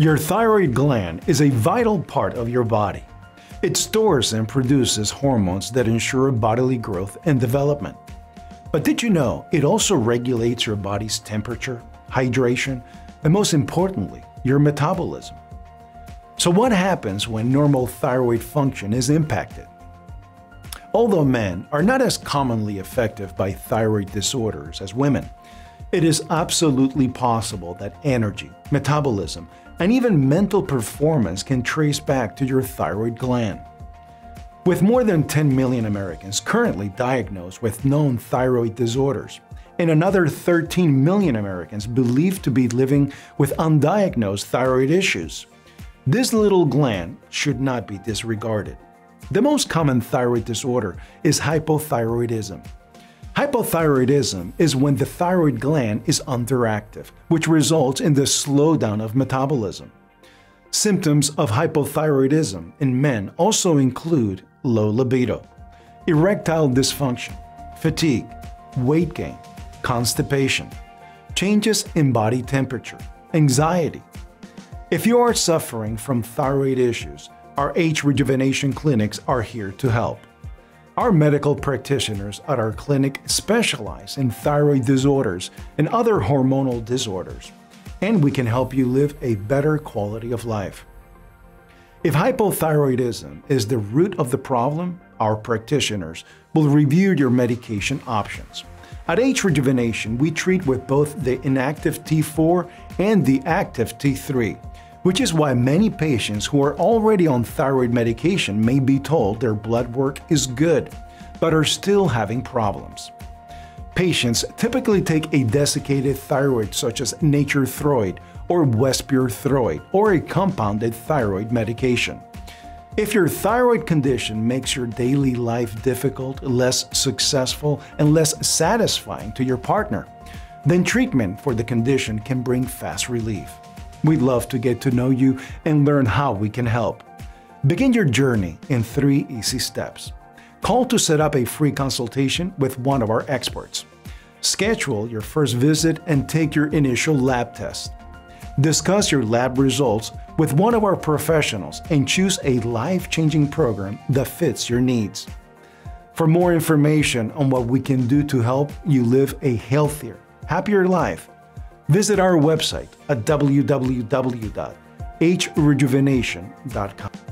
Your thyroid gland is a vital part of your body. It stores and produces hormones that ensure bodily growth and development. But did you know it also regulates your body's temperature, hydration, and most importantly, your metabolism? So what happens when normal thyroid function is impacted? Although men are not as commonly affected by thyroid disorders as women, it is absolutely possible that energy, metabolism, and even mental performance can trace back to your thyroid gland. With more than 10 million Americans currently diagnosed with known thyroid disorders, and another 13 million Americans believed to be living with undiagnosed thyroid issues, this little gland should not be disregarded. The most common thyroid disorder is hypothyroidism, Hypothyroidism is when the thyroid gland is underactive, which results in the slowdown of metabolism. Symptoms of hypothyroidism in men also include low libido, erectile dysfunction, fatigue, weight gain, constipation, changes in body temperature, anxiety. If you are suffering from thyroid issues, our AgeRejuvenation clinics are here to help. Our medical practitioners at our clinic specialize in thyroid disorders and other hormonal disorders, and we can help you live a better quality of life. If hypothyroidism is the root of the problem, our practitioners will review your medication options. At AgeRejuvenation, we treat with both the inactive T4 and the active T3 which is why many patients who are already on thyroid medication may be told their blood work is good, but are still having problems. Patients typically take a desiccated thyroid such as Nature-Throid or Westpure-Throid or a compounded thyroid medication. If your thyroid condition makes your daily life difficult, less successful, and less satisfying to your partner, then treatment for the condition can bring fast relief. We'd love to get to know you and learn how we can help. Begin your journey in three easy steps. Call to set up a free consultation with one of our experts. Schedule your first visit and take your initial lab test. Discuss your lab results with one of our professionals and choose a life-changing program that fits your needs. For more information on what we can do to help you live a healthier, happier life, Visit our website at www.agerejuvenation.com.